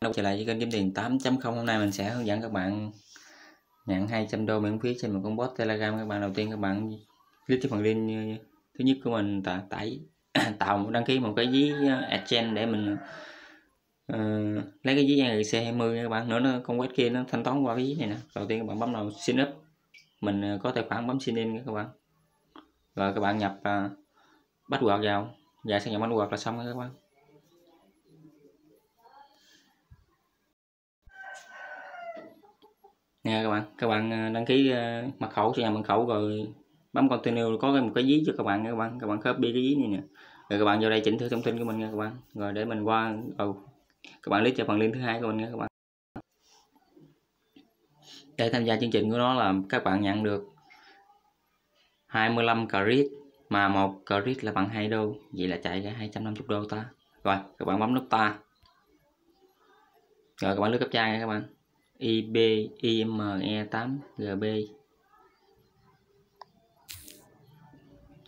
Đâu trở lại với kênh kiếm tiền 8.0 hôm nay mình sẽ hướng dẫn các bạn nhận 200 đô miễn phí trên một con bot Telegram. Các bạn đầu tiên các bạn click cái phần link thứ nhất của mình tải, tải tạo đăng ký một cái ví uh, exchange để mình uh, lấy cái ví RC20 các bạn. Nữa nó con web kia nó thanh toán qua cái ví này nè. Đầu tiên các bạn bấm vào sign up. Mình ờ, có tài khoản bấm sign in các bạn. Rồi các bạn nhập ờ, uh, quạt vào. Dạ, Và nhập bắt quạt là xong các bạn. Nha các bạn. Các bạn à, đăng ký à, mật khẩu cho nhà mật khẩu rồi bấm continue có một cái ví cho các bạn nha các bạn. Các bạn copy cái ví này nè. Rồi các bạn vào đây chỉnh thử thông tin của mình nha các bạn. Rồi để mình qua ừ, các bạn click cho phần link thứ hai của mình nha các bạn. Để tham gia chương trình của nó là các bạn nhận được 25 credit mà một credit là bằng 2 đô. Vậy là chạy ra 250 đô ta. Rồi các bạn bấm nút ta. Rồi các bạn lướt cấp trang nha các bạn. IBIME8GB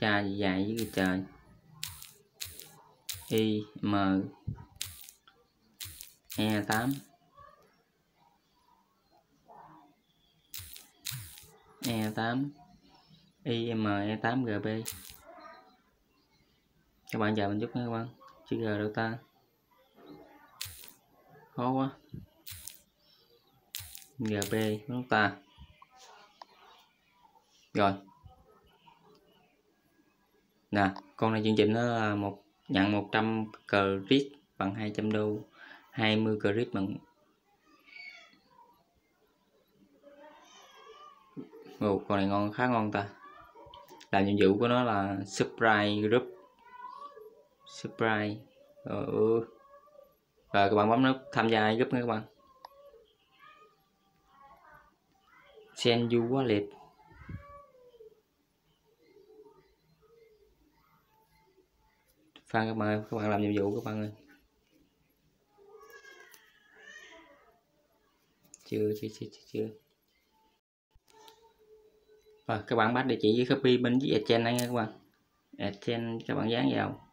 cha dài với trời. IM E8 E8 IM E8 GB các bạn chờ mình chút nha các bạn. Chữ G đâu ta? Khó quá gb của chúng ta? Rồi. Nè con này chương trình nó là một nhận 100 credit bằng 200 đô 20 credit bằng Ồ, con này ngon khá ngon ta. Làm nhiệm vụ của nó là subscribe group. Subscribe ờ, ừ. rồi các bạn bấm nút tham gia group nha các bạn. Send you wallet. Phan các bạn các bạn làm nhiệm vụ các bạn ơi. Chưa chưa chưa chưa, chưa. Rồi, các bạn bắt địa chỉ với copy bên dưới exchange này nha các bạn. Exchange các bạn dán vào.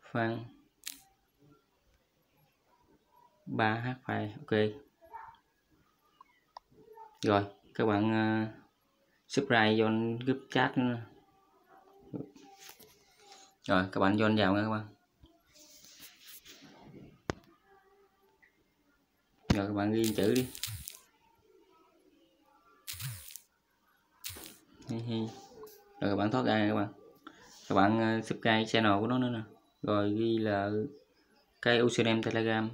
Phan. 3h file ok rồi các bạn uh, subscribe vô group chat nữa. rồi các bạn join vào nha các bạn. Rồi các bạn ghi chữ đi. Rồi các bạn thoát ra các bạn. Các bạn uh, subscribe channel của nó nữa nè. Rồi ghi là cái username telegram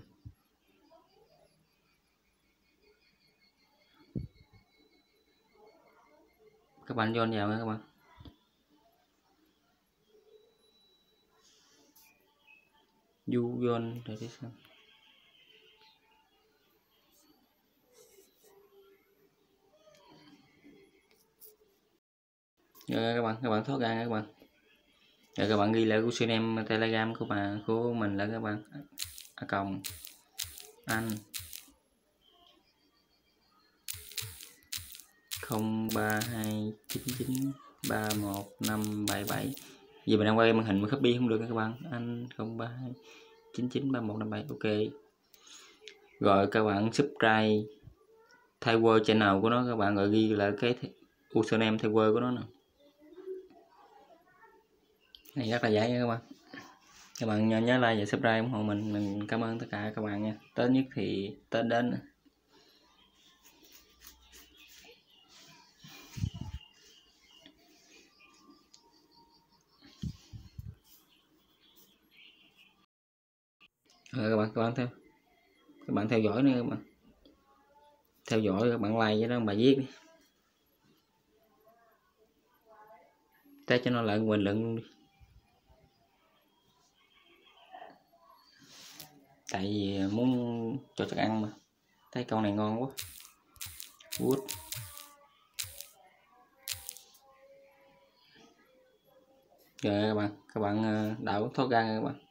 các bạn dồn vào nha các bạn. Du dồn để đi xem. Rồi các bạn các bạn thoát ra các bạn. Rồi các bạn ghi lại của em telegram của bạn, của mình là các bạn. A cộng. Anh. 0329931577 vì mình đang quay màn hình mà copy không được các bạn. Anh 0329931577 ok. Rồi các bạn subscribe thay channel của nó các bạn gọi ghi là cái username thay của nó nè. Này rất là dễ nha các bạn. Các bạn nhớ, like và subscribe ủng hộ mình. Mình cảm ơn tất cả các bạn nha. Tới nhất thì tới đến. Rồi các bạn các bạn theo, các bạn theo dõi nữa các bạn. Theo dõi các bạn like cho đó bài viết đi. Test cho nó lại bình luận luôn đi. Tại vì muốn cho chắc ăn mà. Thấy con này ngon quá. Wood rồi các bạn các bạn ờ, đảo thoát ra các bạn.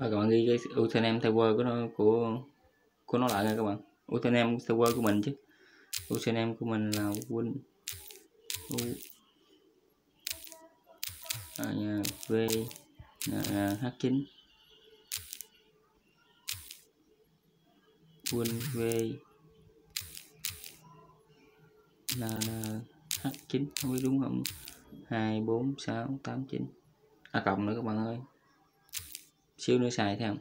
Rồi các bạn ghi cái username server của nó của của nó lại nha các bạn. Username server của mình chứ. Username của mình là win u à, v à, H9 Win V là, là H9 không biết đúng không? 2 4 6 8 9 A cộng nữa các bạn ơi xíu nữa xài theo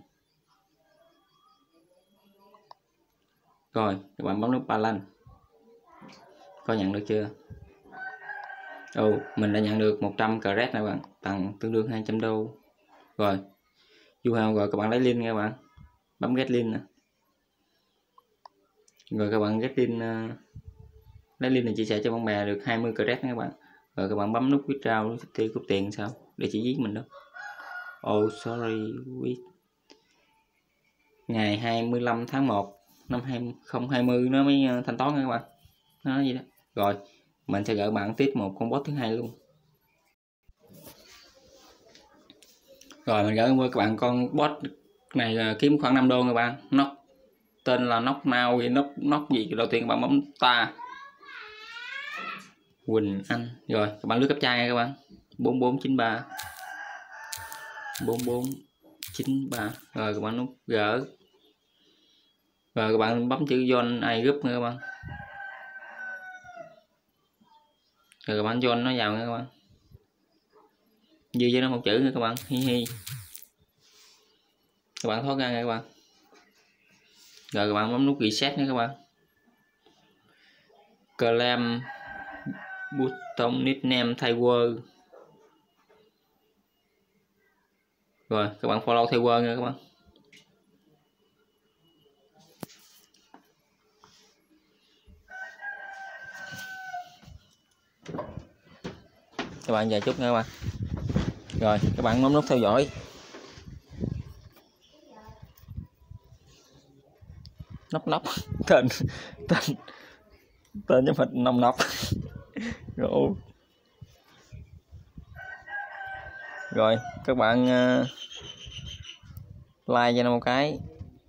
rồi các bạn bấm nút ba lanh. Có nhận được chưa? Ồ, mình đã nhận được 100 cred này bạn tặng tương đương 200 đô. Rồi du hào rồi các bạn lấy link nha bạn. Bấm get link nè. Rồi các bạn get link uh, lấy link này chia sẻ cho bạn bè được 20 cred nha các bạn. Rồi các bạn bấm nút withdraw thì cúp tiền sao? Để chỉ giết mình đâu oh sorry with ngày 25 tháng 1 năm 2020 nó mới ờ, thanh toán nha các bạn. Nó gì đó. Rồi, mình sẽ gửi bạn tiếp một con bot thứ hai luôn. Rồi, mình gửi qua các bạn con bot này kiếm khoảng 5 đô các bạn. Nó tên là nóc nào gì nóc nóc gì? Đầu tiên các bạn bấm ta. Quỳnh Anh. Rồi, các bạn lướt cấp trai nha các bạn. 4493 4493 rồi, các bạn nút gỡ rồi, các bạn bấm chữ join ai group nha các bạn. Rồi, các bạn join nó vào nha các bạn. Dư với nó một chữ nha các bạn. Hi hi. Các bạn thoát ra nha các bạn. Rồi, các bạn bấm nút reset nha các bạn. Claim button, nickname tiger rồi, các bạn follow theo quên nha các bạn. Các bạn vài chút nha các bạn. Rồi, các bạn bấm nút theo dõi. Nóc nóc, tên tên tên giống hình nông nóc rồi rồi các bạn uh, like cho nó một cái.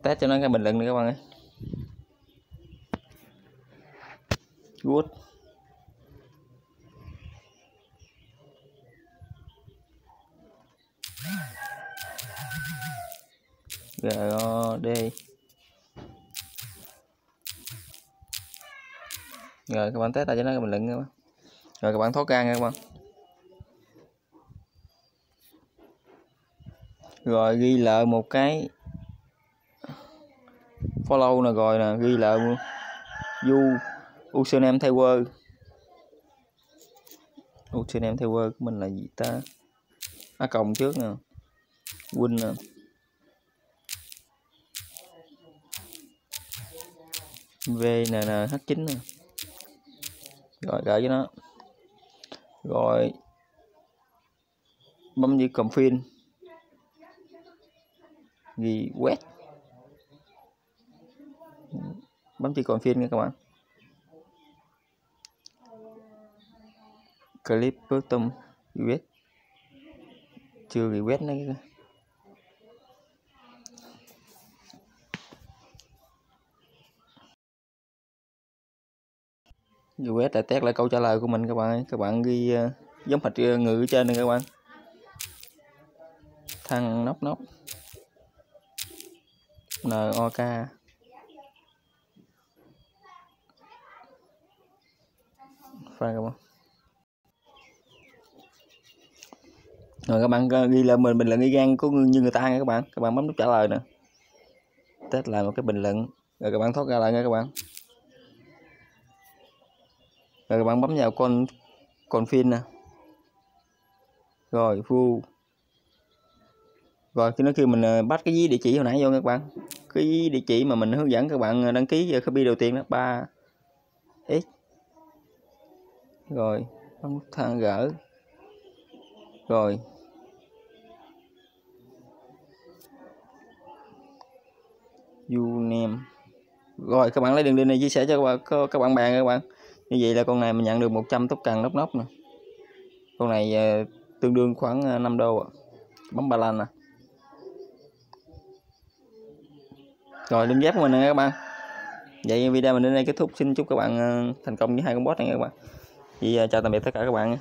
Test cho nó cái bình luận nữa các bạn ơi. Good. GOD rồi các bạn test lại cho nó cái bình luận nữa rồi các bạn thoát ra nha các bạn. Rồi ghi lại một cái follow nè, rồi nè, ghi lại du username thay word username thay word của mình là gì ta? À, A cộng trước nè. Win nè. VNNH9 nè rồi, gửi cho nó. Rồi, bấm như confirm ghi quét bấm chỉ còn phiên nha các bạn clip bottom quét chưa ghi quét nữa Ghi đã test lại câu trả lời của mình các bạn ơi. Các bạn ghi uh, giống hệt ờ, ngữ trên này các bạn. Thằng nóc nóc. NOK. Phan các bạn. Rồi, các bạn ờ, ghi là mình, bình luận y gan của như người ta nha các bạn. Các bạn bấm nút trả lời nè. Test lại một cái bình luận. Rồi, các bạn thoát ra lại nha các bạn rồi, các bạn bấm vào con con phim nè rồi vu rồi, khi nó kêu mình ờ, bắt cái địa chỉ hồi nãy vô các bạn. Cái địa chỉ mà mình hướng dẫn các bạn ờ, đăng ký copy đầu tiên đó 3 x. Rồi bấm thang gỡ. Rồi. Uname. Rồi, các bạn lấy đường link này chia sẻ cho các bạn các bạn bè các bạn. Như vậy là con này mình nhận được 100 tóc cần nóc nóc nè. Con này ờ, tương đương khoảng 5 đô à. bấm ba lan nè. Rồi link dép của mình nha các bạn. Vậy video mình đến đây kết thúc. Xin chúc các bạn ờ, thành công với hai con bot này nha các bạn. Thì ờ, chào tạm biệt tất cả các bạn